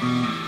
She